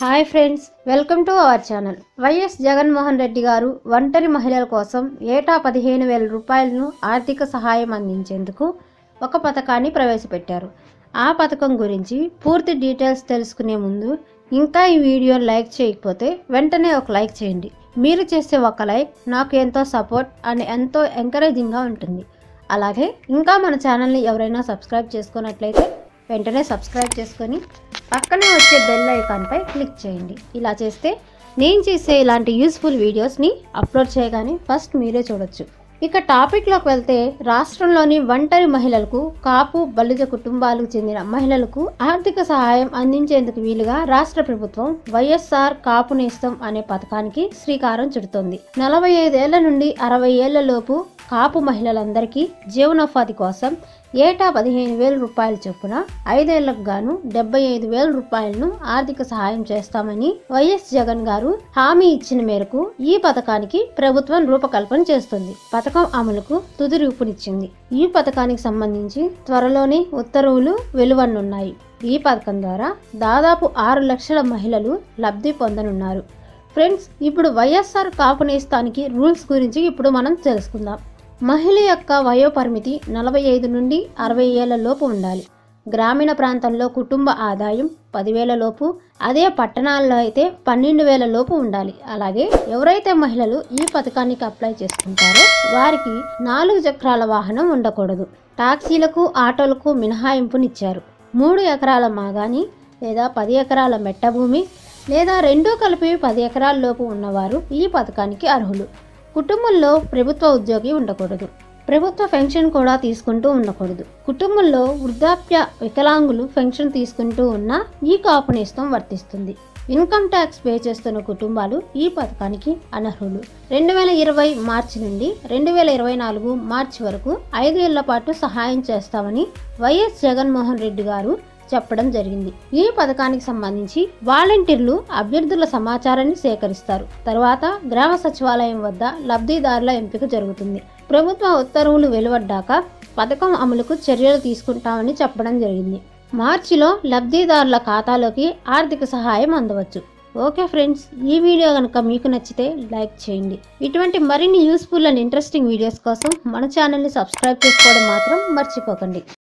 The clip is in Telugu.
Hi friends welcome to our channel. YS Jaganmohan Reddy గారు ఒంటరి మహిళల కోసం ఏటా పదిహేను వేల రూపాయలను ఆర్థిక సహాయం అందించేందుకు ఒక పథకాన్ని ప్రవేశపెట్టారు. ఆ పథకం గురించి పూర్తి డీటెయిల్స్ తెలుసుకునే ముందు ఇంకా ఈ వీడియో లైక్ చేయకపోతే వెంటనే ఒక లైక్ చేయండి. మీరు చేసే ఒక లైక్ నాకు ఎంతో సపోర్ట్ అండ్ ఎంతో ఎంకరేజింగ్గా ఉంటుంది. అలాగే ఇంకా మన ఛానల్ని ఎవరైనా సబ్స్క్రైబ్ చేసుకున్నట్లయితే వెంటనే సబ్స్క్రైబ్ చేసుకొని పక్కనే వచ్చే బెల్ ఐకాన్పై క్లిక్ చేయండి. ఇలా చేస్తే నేను చేసే ఇలాంటి యూస్ఫుల్ వీడియోస్ని అప్లోడ్ చేయగానే ఫస్ట్ మీరే చూడొచ్చు. ఇక టాపిక్లోకి వెళ్తే రాష్ట్రంలోని ఒంటరి మహిళలకు కాపు బలిజ కుటుంబాలకు చెందిన మహిళలకు ఆర్థిక సహాయం అందించేందుకు వీలుగా రాష్ట్ర ప్రభుత్వం వైఎస్ఆర్ కాపు నేస్తం అనే పథకానికి శ్రీకారం చుడుతోంది. నలభై ఐదేళ్ళ నుండి అరవై ఏళ్ళలోపు కాపు మహిళలందరికీ జీవనోపాధి కోసం ఏటా పదిహేను వేల రూపాయల చొప్పున ఐదేళ్ళకు గాను డెబ్బై ఐదు వేల రూపాయలను ఆర్థిక సహాయం చేస్తామని వైఎస్ జగన్ గారు హామీ ఇచ్చిన మేరకు ఈ పథకానికి ప్రభుత్వం రూపకల్పన చేస్తుంది. పథకం అమలుకు తుది రూపునిచ్చింది. ఈ పథకానికి సంబంధించి త్వరలోనే ఉత్తర్వులు వెలువనున్నాయి ఈ పథకం ద్వారా దాదాపు ఆరు లక్షల మహిళలు లబ్ధి పొందనున్నారు. ఫ్రెండ్స్ ఇప్పుడు వైఎస్ఆర్ కాపునేస్తానికి రూల్స్ గురించి ఇప్పుడు మనం తెలుసుకుందాం. మహిళ యొక్క వయోపరిమితి నలభై ఐదు నుండి అరవై ఏళ్ళ లోపు ఉండాలి. గ్రామీణ ప్రాంతంలో కుటుంబ ఆదాయం పదివేల లోపు అదే పట్టణాల్లో అయితే పన్నెండు వేల లోపు ఉండాలి. అలాగే ఎవరైతే మహిళలు ఈ పథకానికి అప్లై చేసుకుంటారో వారికి నాలుగు చక్రాల వాహనం ఉండకూడదు. టాక్సీలకు ఆటోలకు మినహాయింపునిచ్చారు. మూడు ఎకరాల మాగాని లేదా పది ఎకరాల మెట్ట భూమి లేదా రెండూ కలిపి పది ఎకరాల లోపు ఉన్నవారు ఈ పథకానికి అర్హులు. కుటుంబంలో ప్రభుత్వ ఉద్యోగి ఉండకూడదు. ప్రభుత్వ పెన్షన్ కూడా తీసుకుంటూ ఉండకూడదు. కుటుంబంలో వృద్ధాప్య వికలాంగులు పెన్షన్ తీసుకుంటూ ఉన్న ఈ కాపునేస్తం వర్తిస్తుంది. ఇన్కమ్ ట్యాక్స్ పే చేస్తున్న కుటుంబాలు ఈ పథకానికి అనర్హులు. రెండు వేల ఇరవై మార్చి నుండి రెండు వేల ఇరవై నాలుగు మార్చి వరకు ఐదేళ్ళ పాటు సహాయం చేస్తామని వైఎస్ జగన్మోహన్ రెడ్డి గారు చెప్పడం జరిగింది. ఈ పథకానికి సంబంధించి వాలంటీర్లు అభ్యర్థుల సమాచారాన్ని సేకరిస్తారు. తర్వాత గ్రామ సచివాలయం వద్ద లబ్ధిదారుల ఎంపిక జరుగుతుంది. ప్రభుత్వ ఉత్తర్వులు వెలువడ్డాక పథకం అమలుకు చర్యలు తీసుకుంటామని చెప్పడం జరిగింది. మార్చిలో లబ్ధిదారుల ఖాతాలోకి ఆర్థిక సహాయం అందవచ్చు. ఓకే ఫ్రెండ్స్ ఈ వీడియో కనుక మీకు నచ్చితే లైక్ చేయండి. ఇటువంటి మరిన్ని యూస్ఫుల్ అండ్ ఇంట్రెస్టింగ్ వీడియోస్ కోసం మన ఛానల్ని సబ్స్క్రైబ్ చేసుకోవడం మాత్రం మర్చిపోకండి.